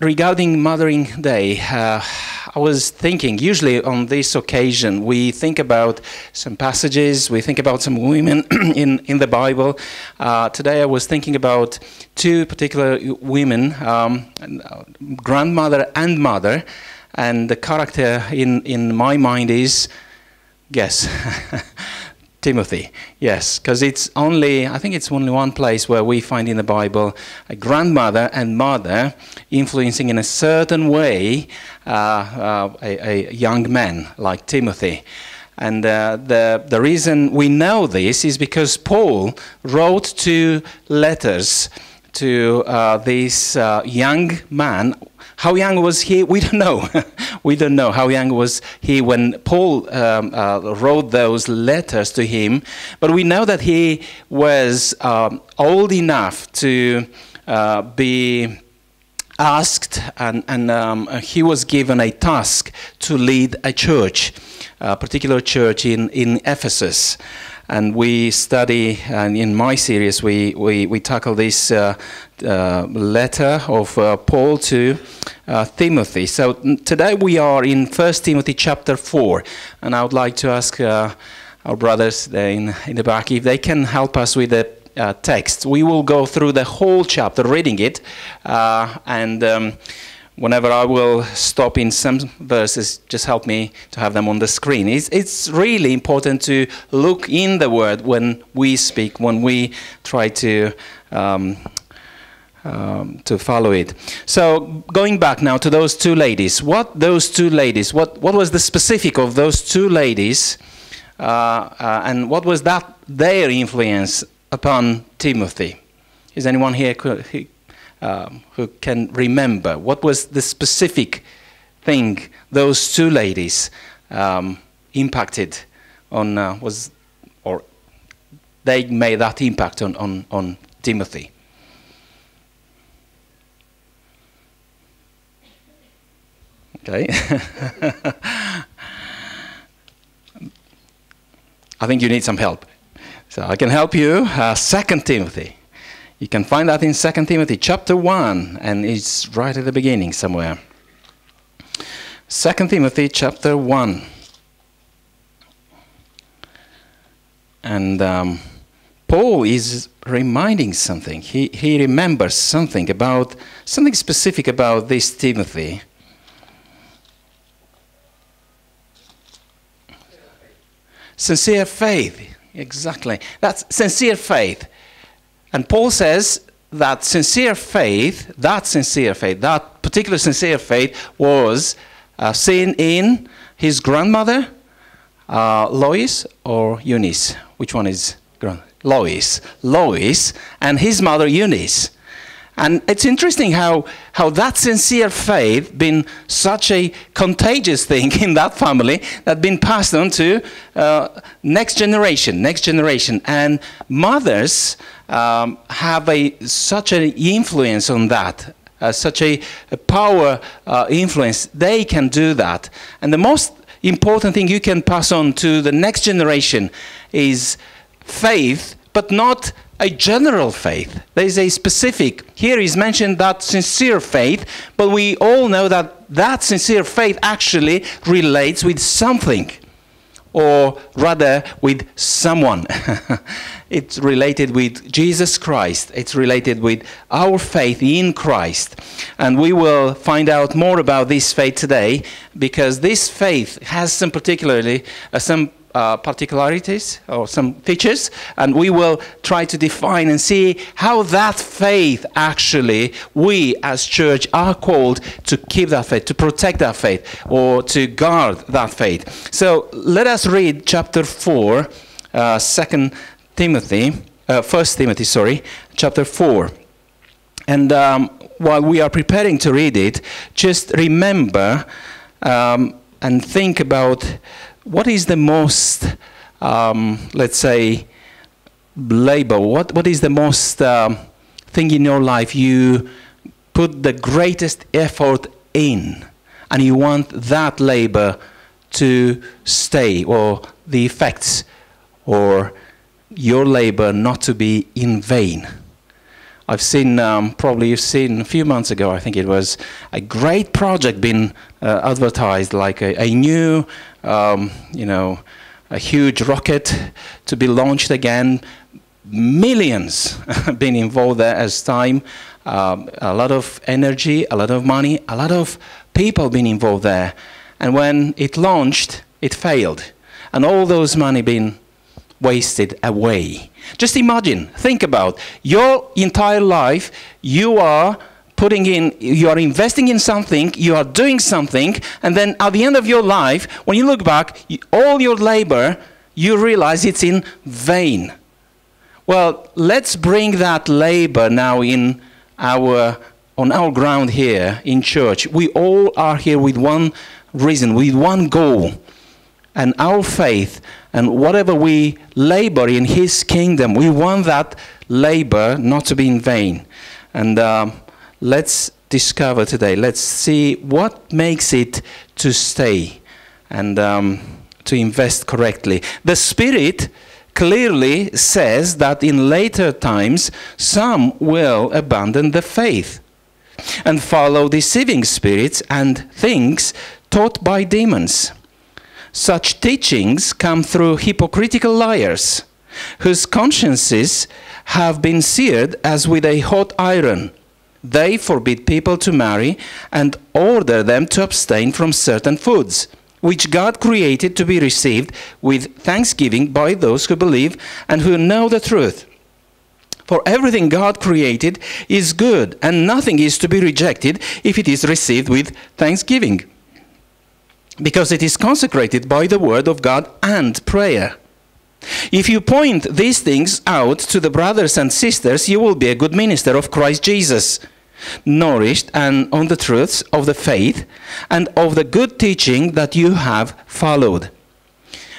regarding Mothering Day, uh, I was thinking, usually on this occasion, we think about some passages, we think about some women in, in the Bible. Uh, today I was thinking about two particular women, um, grandmother and mother, and the character in, in my mind is, guess. Timothy, yes, because it's only, I think it's only one place where we find in the Bible a grandmother and mother influencing in a certain way uh, uh, a, a, young man like Timothy. And uh, the, the reason we know this is because Paul wrote two letters to uh, this uh, young man how young was he? We don't know. we don't know how young was he when Paul um, uh, wrote those letters to him. But we know that he was um, old enough to uh, be asked, and, and um, he was given a task to lead a church, a particular church in, in Ephesus and we study, and in my series, we, we, we tackle this uh, uh, letter of uh, Paul to uh, Timothy. So today we are in 1 Timothy chapter 4, and I would like to ask uh, our brothers in, in the back if they can help us with the uh, text. We will go through the whole chapter, reading it, and um, whenever I will stop in some verses, just help me to have them on the screen. It's, it's really important to look in the Word when we speak, when we try to. Um, um, to follow it. So going back now to those two ladies, what those two ladies, what, what was the specific of those two ladies, uh, uh, and what was that their influence upon Timothy? Is anyone here um, who can remember what was the specific thing those two ladies um, impacted on uh, was or they made that impact on, on, on Timothy. Okay. I think you need some help. So I can help you. Uh, Second Timothy you can find that in 2 Timothy chapter 1, and it's right at the beginning somewhere. 2 Timothy chapter 1. And um, Paul is reminding something. He, he remembers something about, something specific about this Timothy. Sincere faith, exactly. That's sincere faith. And Paul says that sincere faith, that sincere faith, that particular sincere faith was uh, seen in his grandmother, uh, Lois, or Eunice. Which one is grand? Lois. Lois, and his mother, Eunice. And it's interesting how, how that sincere faith been such a contagious thing in that family that been passed on to uh, next generation, next generation. And mothers um, have a, such an influence on that, uh, such a, a power uh, influence. They can do that. And the most important thing you can pass on to the next generation is faith, but not a general faith. There is a specific. Here is mentioned that sincere faith, but we all know that that sincere faith actually relates with something, or rather with someone. it's related with Jesus Christ. It's related with our faith in Christ. And we will find out more about this faith today because this faith has some particularly uh, some uh, particularities or some features, and we will try to define and see how that faith actually, we as church are called to keep that faith, to protect that faith, or to guard that faith. So let us read chapter 4, uh, 2 Timothy, uh, 1 Timothy, sorry, chapter 4. And um, while we are preparing to read it, just remember um, and think about what is the most, um, let's say, labor? What, what is the most um, thing in your life you put the greatest effort in and you want that labor to stay or the effects or your labor not to be in vain? I've seen, um, probably you've seen a few months ago, I think it was, a great project being uh, advertised, like a, a new, um, you know, a huge rocket to be launched again. Millions been involved there as time, um, a lot of energy, a lot of money, a lot of people been involved there. And when it launched, it failed. And all those money been wasted away. Just imagine, think about your entire life, you are putting in, you are investing in something, you are doing something, and then at the end of your life, when you look back, all your labor, you realize it's in vain. Well, let's bring that labor now in our on our ground here in church. We all are here with one reason, with one goal. And our faith and whatever we labor in His kingdom, we want that labor not to be in vain. And um, let's discover today, let's see what makes it to stay and um, to invest correctly. The Spirit clearly says that in later times, some will abandon the faith and follow deceiving spirits and things taught by demons. Such teachings come through hypocritical liars, whose consciences have been seared as with a hot iron. They forbid people to marry and order them to abstain from certain foods, which God created to be received with thanksgiving by those who believe and who know the truth. For everything God created is good, and nothing is to be rejected if it is received with thanksgiving because it is consecrated by the word of God and prayer. If you point these things out to the brothers and sisters, you will be a good minister of Christ Jesus, nourished and on the truths of the faith and of the good teaching that you have followed.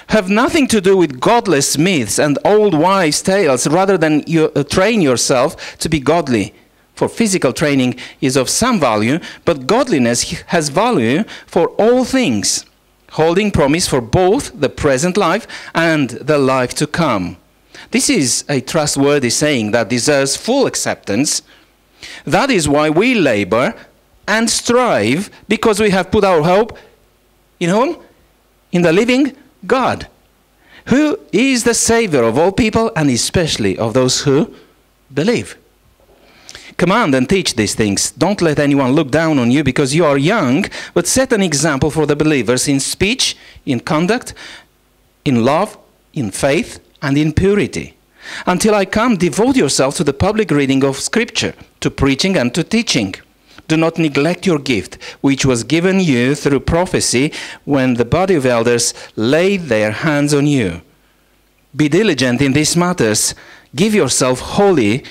Have nothing to do with godless myths and old wives' tales, rather than you, uh, train yourself to be godly. For physical training is of some value, but godliness has value for all things, holding promise for both the present life and the life to come. This is a trustworthy saying that deserves full acceptance. That is why we labor and strive because we have put our hope in whom? In the living God, who is the Savior of all people and especially of those who believe. Command and teach these things. Don't let anyone look down on you because you are young, but set an example for the believers in speech, in conduct, in love, in faith, and in purity. Until I come, devote yourself to the public reading of Scripture, to preaching and to teaching. Do not neglect your gift, which was given you through prophecy when the body of elders laid their hands on you. Be diligent in these matters, give yourself wholly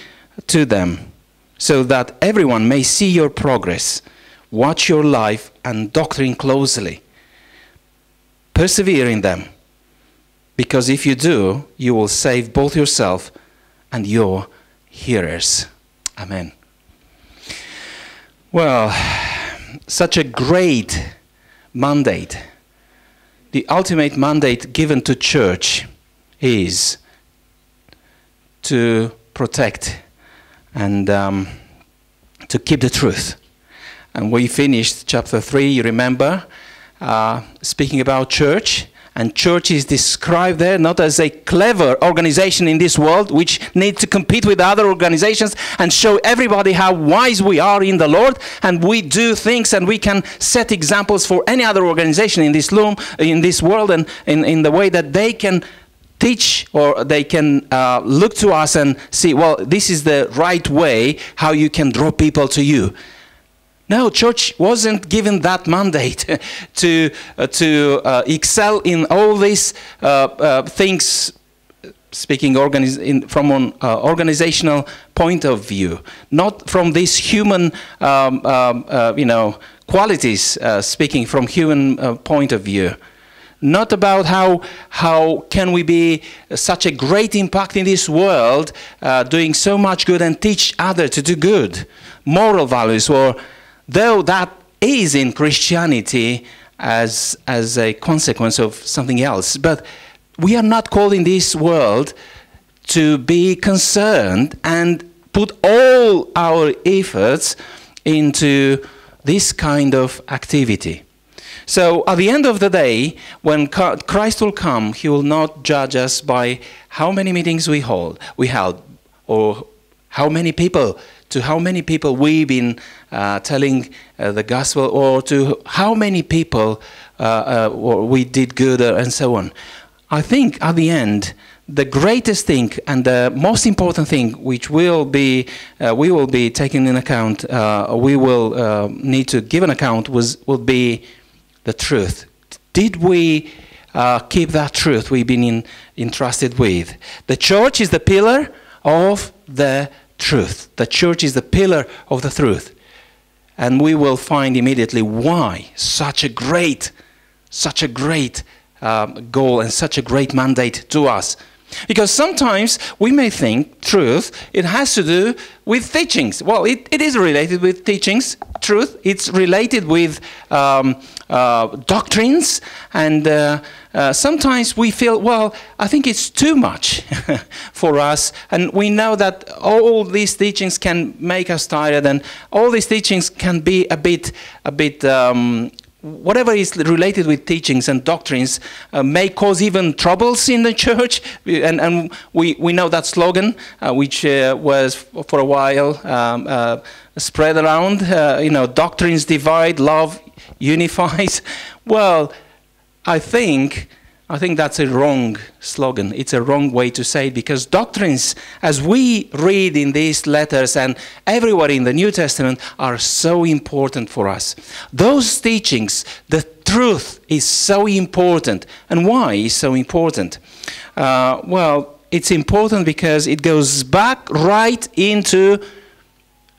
to them so that everyone may see your progress. Watch your life and doctrine closely. Persevere in them, because if you do, you will save both yourself and your hearers. Amen. Well, such a great mandate. The ultimate mandate given to church is to protect and um, to keep the truth. And we finished chapter 3, you remember, uh, speaking about church. And church is described there not as a clever organization in this world which needs to compete with other organizations and show everybody how wise we are in the Lord. And we do things and we can set examples for any other organization in this, loom, in this world and in, in the way that they can teach or they can uh, look to us and see, well, this is the right way how you can draw people to you. No, church wasn't given that mandate to, uh, to uh, excel in all these uh, uh, things, speaking in, from an uh, organizational point of view, not from these human, um, um, you know, qualities, speaking from human point of view not about how, how can we be such a great impact in this world, uh, doing so much good and teach others to do good. Moral values, or though that is in Christianity as, as a consequence of something else. But we are not called in this world to be concerned and put all our efforts into this kind of activity. So at the end of the day, when Christ will come, he will not judge us by how many meetings we hold, we held, or how many people, to how many people we've been uh, telling uh, the gospel, or to how many people uh, uh we did good, uh, and so on. I think at the end, the greatest thing and the most important thing which will be uh, we will be taking in account uh, we will uh, need to give an account was will be the truth. Did we uh, keep that truth we've been in, entrusted with? The church is the pillar of the truth. The church is the pillar of the truth. And we will find immediately why such a great, such a great um, goal and such a great mandate to us. Because sometimes we may think truth, it has to do with teachings. Well, it, it is related with teachings, truth. It's related with um, uh, doctrines. And uh, uh, sometimes we feel, well, I think it's too much for us. And we know that all these teachings can make us tired, and all these teachings can be a bit, a bit um, whatever is related with teachings and doctrines uh, may cause even troubles in the church. And, and we, we know that slogan, uh, which uh, was for a while um, uh, spread around, uh, you know, doctrines divide, love unifies. Well, I think I think that's a wrong slogan. It's a wrong way to say it because doctrines, as we read in these letters and everywhere in the New Testament, are so important for us. Those teachings, the truth is so important. And why is so important? Uh, well, it's important because it goes back right into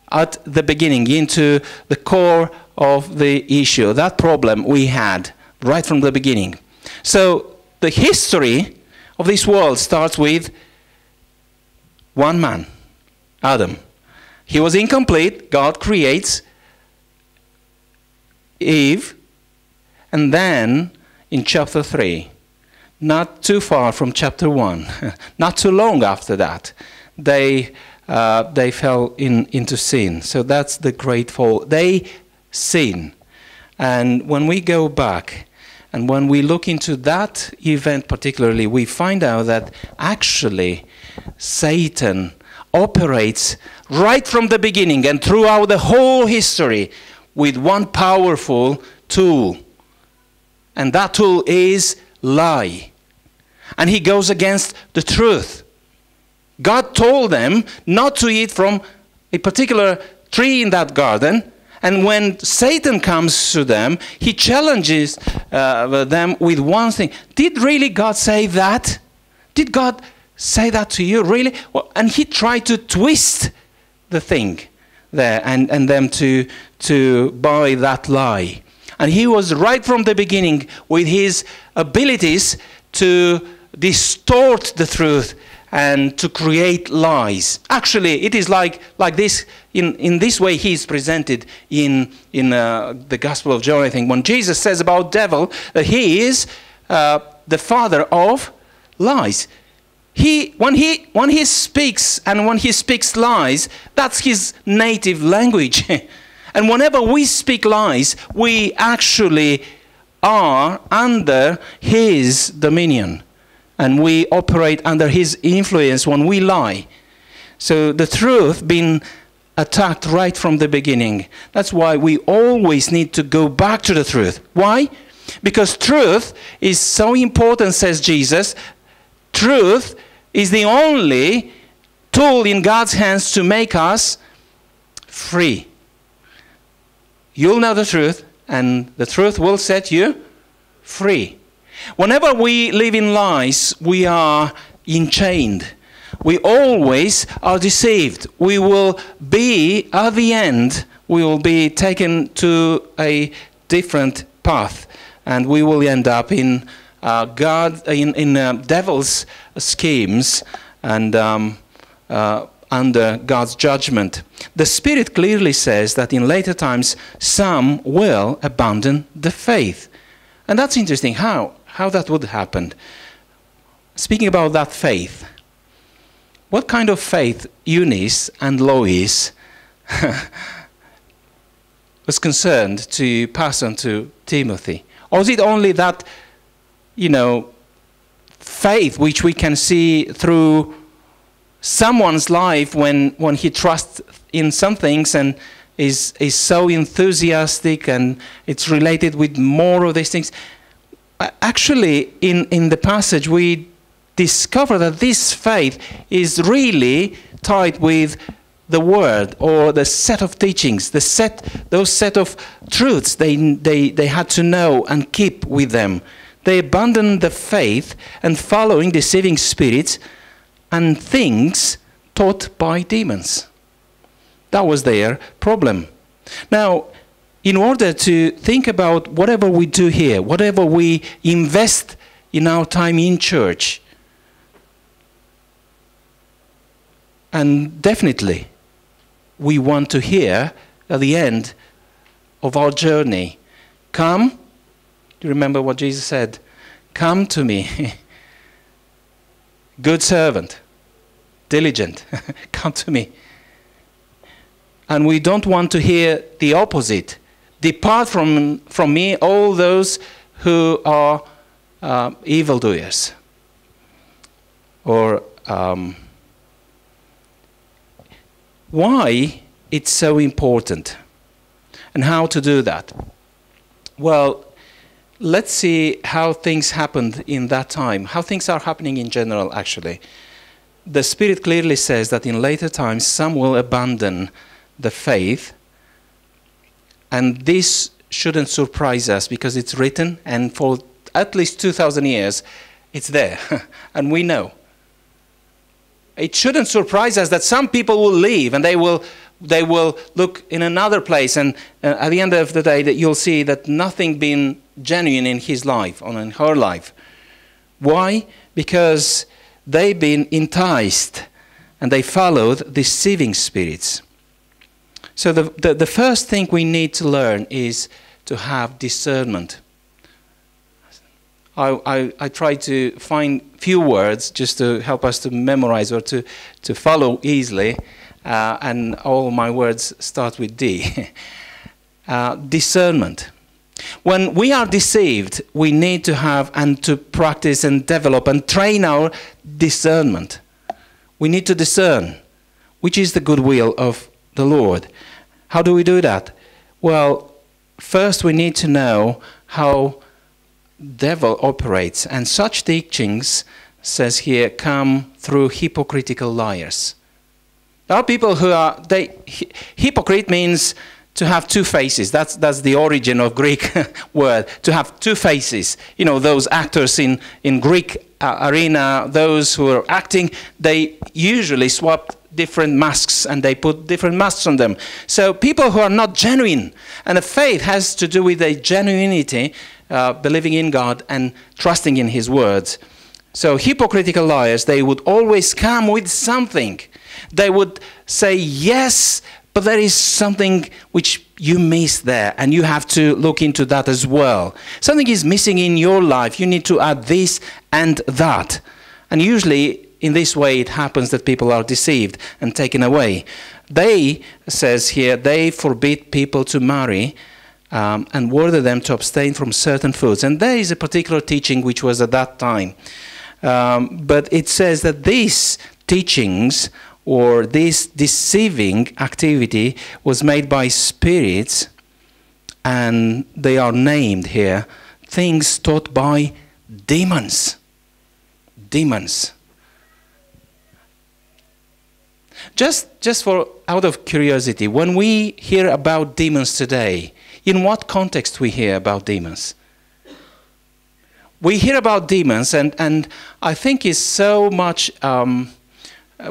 at the beginning, into the core of the issue, that problem we had right from the beginning. So the history of this world starts with one man, Adam. He was incomplete. God creates Eve. And then in chapter 3, not too far from chapter 1, not too long after that, they, uh, they fell in, into sin. So that's the great fall. They sin. And when we go back and when we look into that event particularly, we find out that actually Satan operates right from the beginning and throughout the whole history with one powerful tool. And that tool is lie. And he goes against the truth. God told them not to eat from a particular tree in that garden, and when Satan comes to them, he challenges uh, them with one thing Did really God say that? Did God say that to you? Really? Well, and he tried to twist the thing there and, and them to, to buy that lie. And he was right from the beginning with his abilities to distort the truth and to create lies. Actually, it is like, like this, in, in this way he is presented in, in uh, the Gospel of John, I think, when Jesus says about devil that he is uh, the father of lies. He, when, he, when he speaks and when he speaks lies, that's his native language. and whenever we speak lies, we actually are under his dominion and we operate under his influence when we lie. So the truth being attacked right from the beginning. That's why we always need to go back to the truth. Why? Because truth is so important, says Jesus. Truth is the only tool in God's hands to make us free. You'll know the truth, and the truth will set you free. Whenever we live in lies, we are enchained. We always are deceived. We will be, at the end, we will be taken to a different path, and we will end up in uh, God, in, in uh, devil's schemes, and um, uh, under God's judgment. The Spirit clearly says that in later times some will abandon the faith. And that's interesting. How? How that would happen. Speaking about that faith, what kind of faith Eunice and Lois was concerned to pass on to Timothy? Or is it only that, you know, faith which we can see through someone's life when, when he trusts in some things and is, is so enthusiastic and it's related with more of these things? Actually, in, in the passage, we discover that this faith is really tied with the word or the set of teachings, the set, those set of truths they, they, they had to know and keep with them. They abandoned the faith and following deceiving spirits and things taught by demons. That was their problem. Now, in order to think about whatever we do here, whatever we invest in our time in church, and definitely we want to hear at the end of our journey. Come, do you remember what Jesus said? Come to me, good servant, diligent, come to me. And we don't want to hear the opposite. Depart from, from me, all those who are uh, evildoers. Or um, why it's so important and how to do that. Well, let's see how things happened in that time, how things are happening in general, actually. The Spirit clearly says that in later times some will abandon the faith, and this shouldn't surprise us because it's written, and for at least 2,000 years it's there, and we know. It shouldn't surprise us that some people will leave and they will they will look in another place and uh, at the end of the day that you'll see that nothing been genuine in his life or in her life. Why? Because they've been enticed and they followed deceiving spirits so the, the, the first thing we need to learn is to have discernment I, I, I try to find few words just to help us to memorize or to, to follow easily. Uh, and all my words start with D. uh, discernment. When we are deceived, we need to have and to practice and develop and train our discernment. We need to discern which is the goodwill of the Lord. How do we do that? Well, first we need to know how devil operates. And such teachings, says here, come through hypocritical liars. There are people who are, they, hypocrite means to have two faces. That's, that's the origin of Greek word, to have two faces. You know, those actors in, in Greek uh, arena, those who are acting, they usually swap different masks and they put different masks on them. So people who are not genuine, and the faith has to do with a genuinity uh, believing in God and trusting in His words. So, hypocritical liars, they would always come with something. They would say, Yes, but there is something which you miss there, and you have to look into that as well. Something is missing in your life. You need to add this and that. And usually, in this way, it happens that people are deceived and taken away. They, says here, they forbid people to marry um, and order them to abstain from certain foods. And there is a particular teaching which was at that time. Um, but it says that these teachings or this deceiving activity was made by spirits, and they are named here things taught by demons. Demons. Just, just for out of curiosity, when we hear about demons today, in what context we hear about demons. We hear about demons, and, and I think it's so much. Um,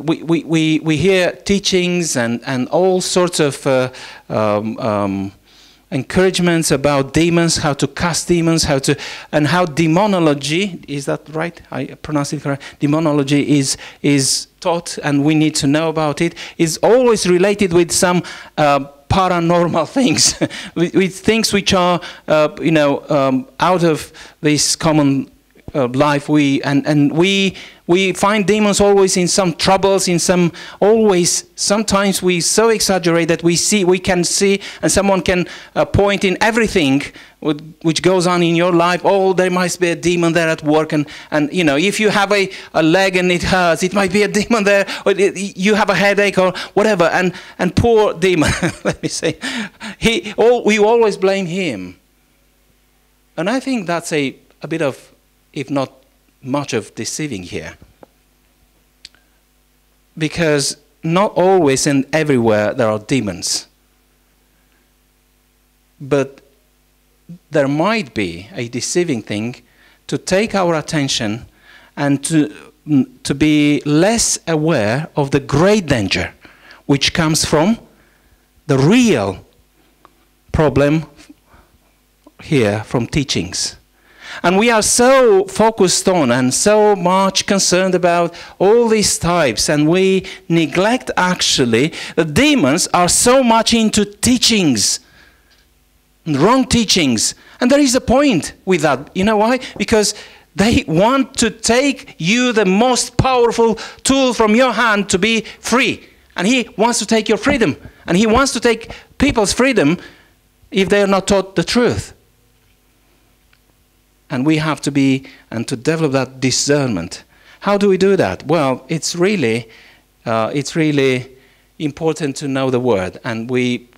we, we, we, we hear teachings and, and all sorts of uh, um, um, encouragements about demons, how to cast demons, how to, and how demonology is that right? I pronounce it correct. Demonology is is taught, and we need to know about it. Is always related with some uh, paranormal things, with, with, things which are, uh, you know, um, out of this common uh, life. We and and we We find demons always in some troubles, in some always. Sometimes we so exaggerate that we see, we can see, and someone can uh, point in everything which goes on in your life. Oh, there must be a demon there at work, and and you know, if you have a, a leg and it hurts, it might be a demon there. Or it, you have a headache or whatever, and and poor demon. let me say, he. All, we always blame him, and I think that's a a bit of, if not much of deceiving here. Because not always and everywhere there are demons. But there might be a deceiving thing to take our attention and to, mm, to be less aware of the great danger which comes from the real problem here from teachings. And we are so focused on and so much concerned about all these types, and we neglect actually the demons are so much into teachings, wrong teachings. And there is a point with that. You know why? Because they want to take you the most powerful tool from your hand to be free. And he wants to take your freedom. And he wants to take people's freedom if they are not taught the truth. And we have to be and to develop that discernment. How do we do that? Well, it's really, uh, it's really important to know the word, and we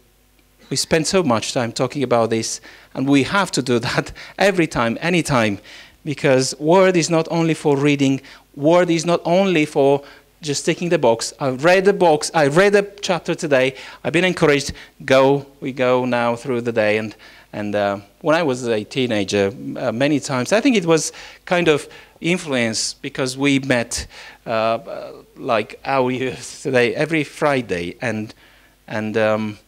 we spend so much time talking about this, and we have to do that every time, anytime, because word is not only for reading. Word is not only for just ticking the box. I've read the box. I read the chapter today. I've been encouraged. Go. We go now through the day and and uh, when I was a teenager, uh, many times, I think it was kind of influenced because we met uh, like our youth today every Friday, and and um,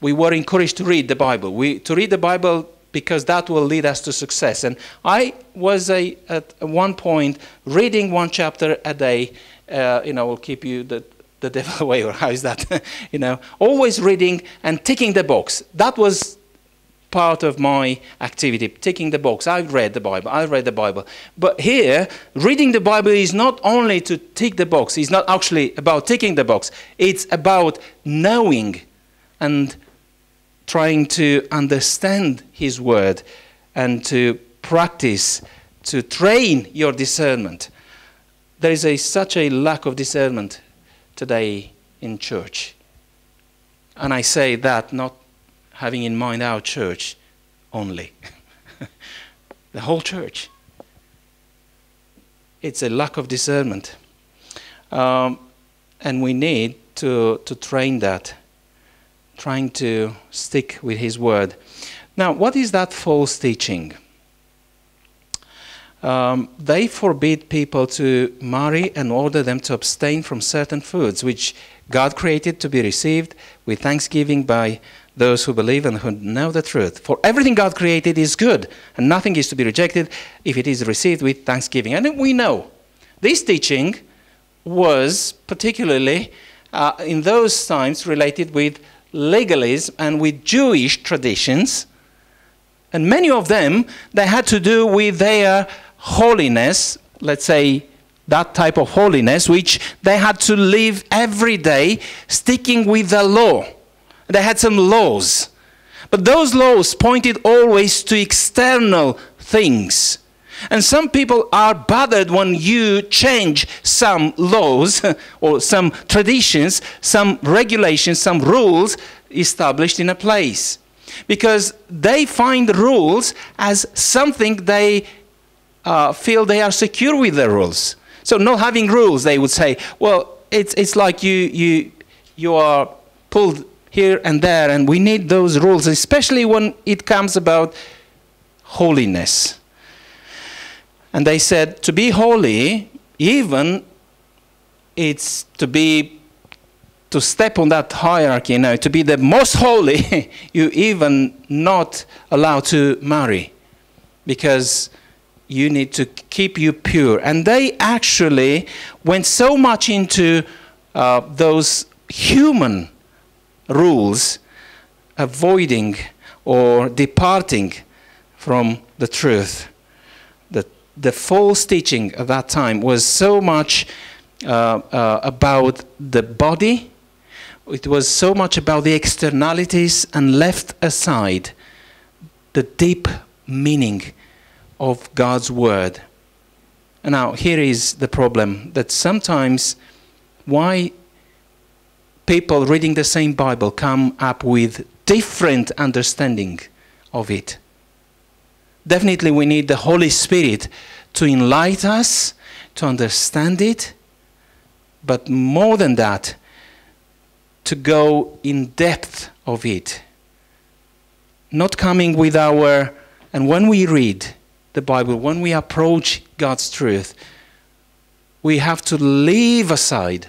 we were encouraged to read the Bible. We to read the Bible because that will lead us to success. And I was a, at one point reading one chapter a day. Uh, you know, will keep you the the devil away, or how is that? you know, always reading and ticking the box. That was part of my activity, ticking the box. I've read the Bible, I've read the Bible. But here, reading the Bible is not only to tick the box, it's not actually about ticking the box, it's about knowing and trying to understand His Word and to practice, to train your discernment. There is a, such a lack of discernment today in church. And I say that not having in mind our church only. the whole church. It's a lack of discernment. Um, and we need to, to train that, trying to stick with His word. Now, what is that false teaching? Um, they forbid people to marry and order them to abstain from certain foods which God created to be received with thanksgiving by those who believe and who know the truth. For everything God created is good, and nothing is to be rejected if it is received with thanksgiving. And we know this teaching was particularly uh, in those times related with legalism and with Jewish traditions. And many of them, they had to do with their holiness, let's say that type of holiness, which they had to live every day sticking with the law. They had some laws. But those laws pointed always to external things. And some people are bothered when you change some laws or some traditions, some regulations, some rules established in a place. Because they find rules as something they uh, feel they are secure with the rules. So, not having rules, they would say, well, it's, it's like you, you, you are pulled here and there, and we need those rules, especially when it comes about holiness. And they said to be holy, even it's to be to step on that hierarchy, know, to be the most holy, you even not allowed to marry because you need to keep you pure. And they actually went so much into uh, those human rules, avoiding or departing from the truth, the the false teaching at that time was so much uh, uh, about the body, it was so much about the externalities, and left aside the deep meaning of God's word. Now, here is the problem that sometimes why people reading the same Bible come up with different understanding of it. Definitely, we need the Holy Spirit to enlighten us, to understand it, but more than that, to go in depth of it. Not coming with our, and when we read the Bible, when we approach God's truth, we have to leave aside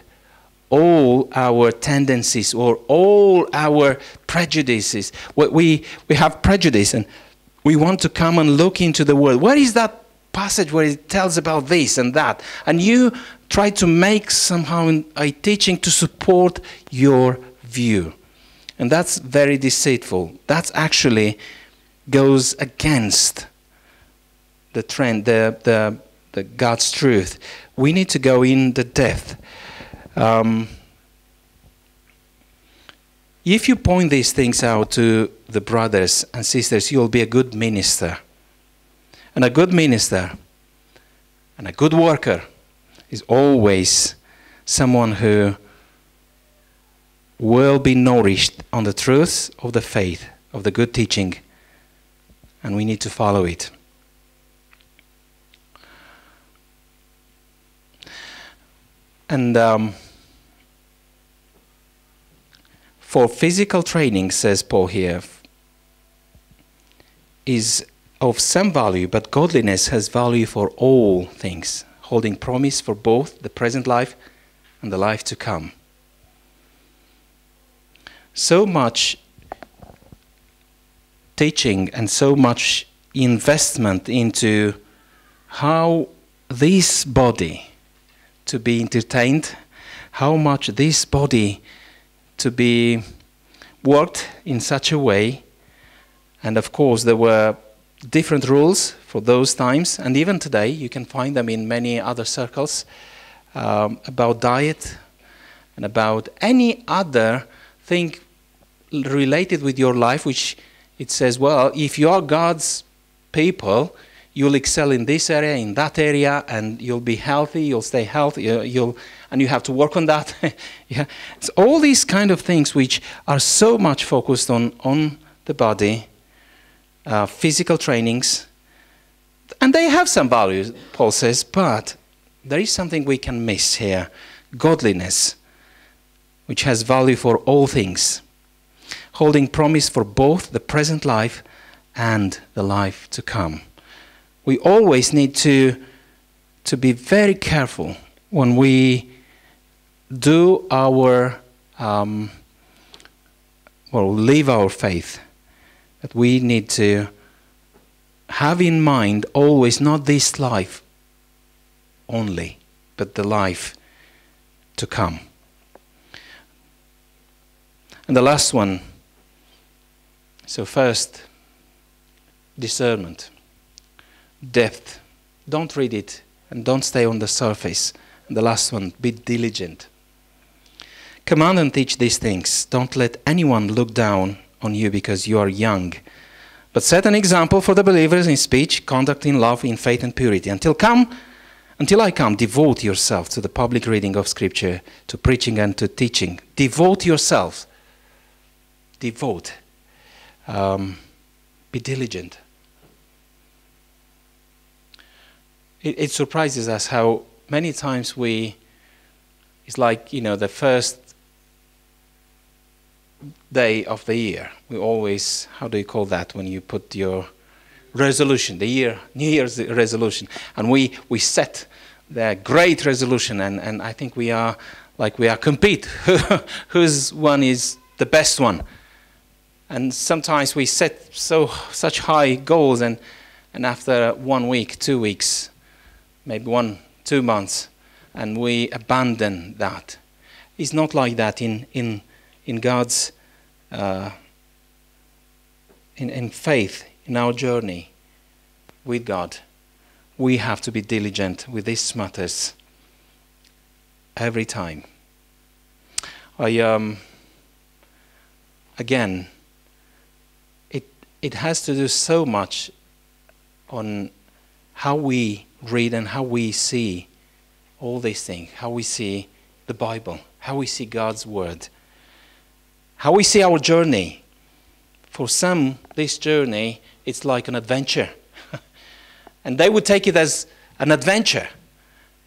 all our tendencies or all our prejudices. We, we have prejudice and we want to come and look into the world. Where is that passage where it tells about this and that? And you try to make somehow a teaching to support your view. And that's very deceitful. That actually goes against the trend, the, the, the God's truth. We need to go in the depth. Um, if you point these things out to the brothers and sisters, you'll be a good minister. And a good minister and a good worker is always someone who will be nourished on the truth of the faith, of the good teaching, and we need to follow it. And um, for physical training, says Paul here, is of some value, but godliness has value for all things, holding promise for both the present life and the life to come. So much teaching and so much investment into how this body to be entertained, how much this body to be worked in such a way. And of course, there were different rules for those times, and even today, you can find them in many other circles um, about diet and about any other thing related with your life, which it says, well, if you are God's people, you'll excel in this area, in that area, and you'll be healthy, you'll stay healthy, you'll and you have to work on that. yeah. It's all these kind of things which are so much focused on, on the body, uh, physical trainings, and they have some values, Paul says, but there is something we can miss here godliness, which has value for all things, holding promise for both the present life and the life to come. We always need to, to be very careful when we do our, um, well, live our faith, that we need to have in mind always not this life only, but the life to come. And the last one so, first, discernment, depth. Don't read it and don't stay on the surface. And the last one, be diligent. Command and teach these things. Don't let anyone look down on you because you are young. But set an example for the believers in speech, conduct, in love, in faith and purity. Until come, until I come, devote yourself to the public reading of Scripture, to preaching and to teaching. Devote yourself. Devote. Um, be diligent. It, it surprises us how many times we, it's like, you know, the first day of the year. We always, how do you call that when you put your resolution, the year, New Year's resolution, and we, we set the great resolution, and, and I think we are like we are compete whose one is the best one. And sometimes we set so such high goals, and and after one week, two weeks, maybe one, two months, and we abandon that. It's not like that in in in God's uh, in, in faith in our journey with God. we have to be diligent with these matters every time. I um, again, it it has to do so much on how we read and how we see all these things, how we see the Bible, how we see God's Word, how we see our journey. For some, this journey it's like an adventure. and they would take it as an adventure.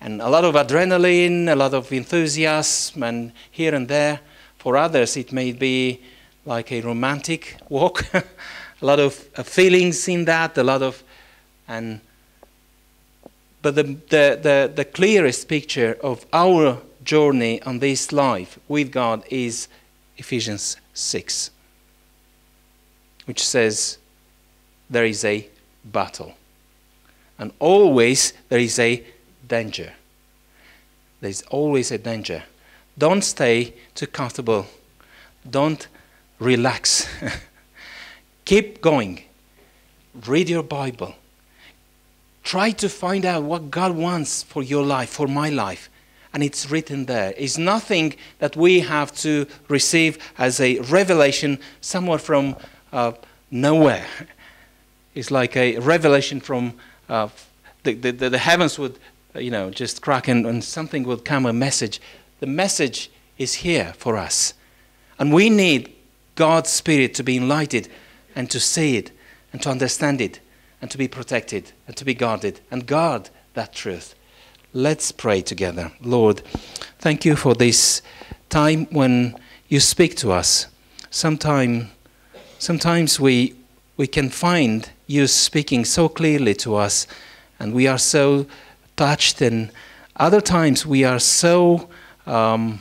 And a lot of adrenaline, a lot of enthusiasm, and here and there. For others, it may be like a romantic walk. a lot of uh, feelings in that, a lot of. and But the, the, the, the clearest picture of our journey on this life with God is Ephesians 6, which says, There is a battle. And always there is a danger. There's always a danger. Don't stay too comfortable. Don't relax. Keep going. Read your Bible. Try to find out what God wants for your life, for my life. And it's written there. It's nothing that we have to receive as a revelation somewhere from uh, nowhere. It's like a revelation from uh, the, the, the, heavens would, uh, you know, just crack and, and something would come, a message. The message is here for us. And we need God's Spirit to be enlightened and to see it and to understand it and to be protected and to be guarded and guard that truth. Let's pray together. Lord, thank you for this time when you speak to us. Sometime, sometimes we, we can find you speaking so clearly to us, and we are so touched, and other times we are so. Um,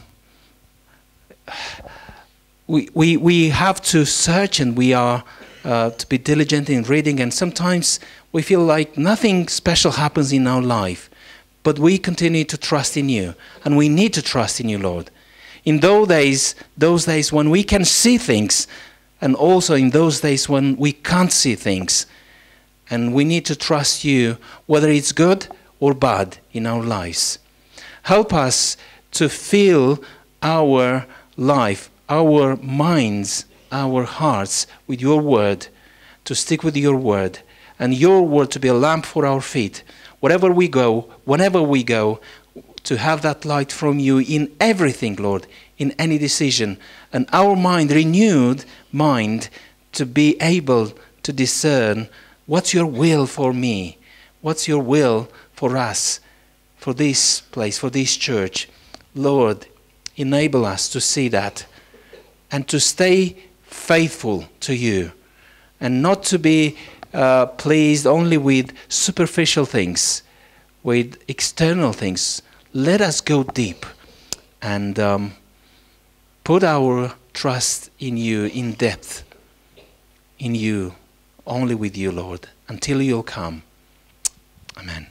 we, we, we have to search and we are uh, to be diligent in reading, and sometimes we feel like nothing special happens in our life, but we continue to trust in you, and we need to trust in you, Lord. In those days, those days when we can see things, and also in those days when we can't see things, and we need to trust you, whether it's good or bad in our lives. Help us to fill our life, our minds, our hearts with your word, to stick with your word, and your word to be a lamp for our feet. Wherever we go, whenever we go, to have that light from you in everything, Lord, in any decision, and our mind, renewed mind, to be able to discern What's your will for me? What's your will for us, for this place, for this church? Lord, enable us to see that and to stay faithful to you and not to be uh, pleased only with superficial things, with external things. Let us go deep and um, put our trust in you in depth, in you only with you, Lord, until you'll come. Amen.